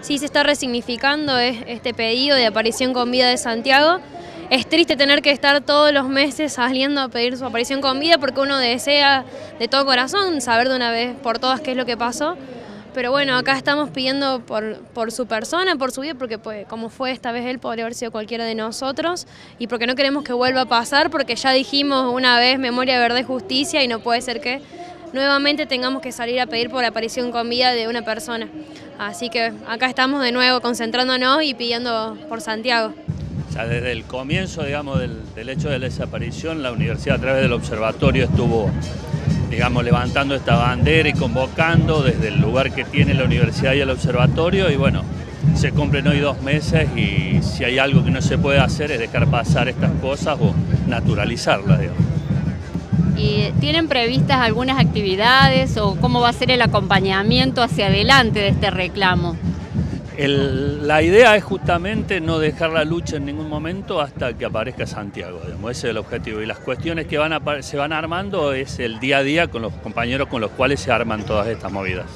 sí se está resignificando este pedido de aparición con vida de Santiago. Es triste tener que estar todos los meses saliendo a pedir su aparición con vida porque uno desea de todo corazón saber de una vez por todas qué es lo que pasó. Pero bueno, acá estamos pidiendo por, su persona, por su vida, porque pues, como fue esta vez él, podría haber sido cualquiera de nosotros, y porque no queremos que vuelva a pasar, porque ya dijimos una vez memoria, verdad y justicia, y no puede ser que nuevamente tengamos que salir a pedir por aparición con vida de una persona. Así que acá estamos de nuevo concentrándonos y pidiendo por Santiago. Ya desde el comienzo, digamos, del, hecho de la desaparición, la universidad a través del observatorio estuvo, digamos, levantando esta bandera y convocando desde el lugar que tiene la universidad y el observatorio y bueno, se cumplen hoy dos meses y si hay algo que no se puede hacer es dejar pasar estas cosas o naturalizarlas, digamos. ¿Y tienen previstas algunas actividades o cómo va a ser el acompañamiento hacia adelante de este reclamo? la idea es justamente no dejar la lucha en ningún momento hasta que aparezca Santiago, ese es el objetivo. Y las cuestiones que se van armando es el día a día con los compañeros con los cuales se arman todas estas movidas.